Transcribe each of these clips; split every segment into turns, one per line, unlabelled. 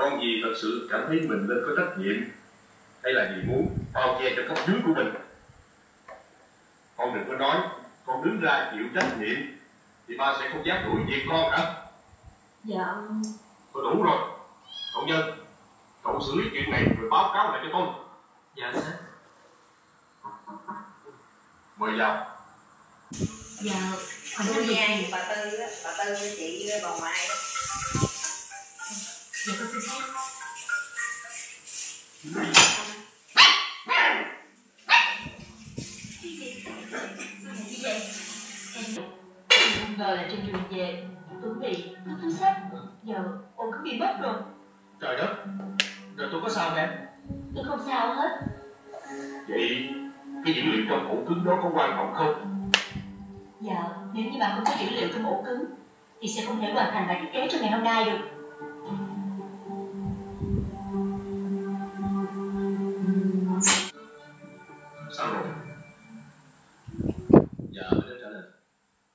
con gì thật sự cảm thấy mình nên có trách nhiệm hay là gì muốn bao che cho cấp dưới của mình? Con đừng có nói con đứng ra chịu trách nhiệm thì ba sẽ không dám đuổi việc con nữa
Dạ.
Thôi đủ rồi. Cậu nhân cậu xử lý chuyện này rồi báo cáo lại cho tôi.
Dạ sếp
mời vào.
Dạ. Dịch
Nhan, bà Tư, bà Tư với chị với bà Mai
ngờ là trên đường về Tuấn bị mất túi sách Giờ ôn cứ bị mất rồi
Trời đất. Rồi tôi có sao không em?
Tôi không sao hết.
Vậy cái dữ liệu trong ổ cứng đó có quan trọng không?
Dạ nếu như bạn không có dữ liệu trong ổ cứng Thì sẽ không thể hoàn thành bài thiết kế cho ngày hôm nay được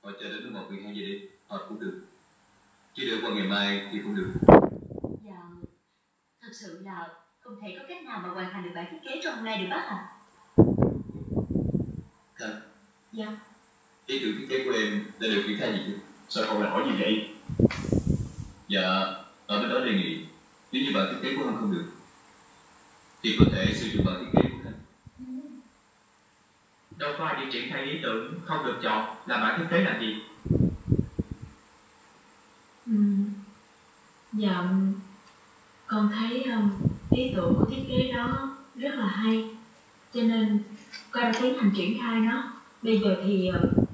Họ chờ đến một 12 giờ đi, họ cũng được. Chứ đưa qua ngày mai thì không được.
Dạ Thật sự là không thể có cách nào mà hoàn thành được bài thiết kế trong hôm nay được bác à
Thanh,
Dạ
ý tưởng thiết kế của em đã được triển khai gì chưa?
sao con lại hỏi như vậy
Dạ, ở bên đó đề nghị, nếu như bản thiết kế của Hân không được, thì có thể sử dụng bản thiết kế
có ai đi triển khai ý tưởng Không được chọn là bản thiết kế làm gì
Ừ. Dạ, con thấy um, ý tưởng của thiết kế đó rất là hay Cho nên con đã tiến hành triển khai nó Bây giờ thì uh,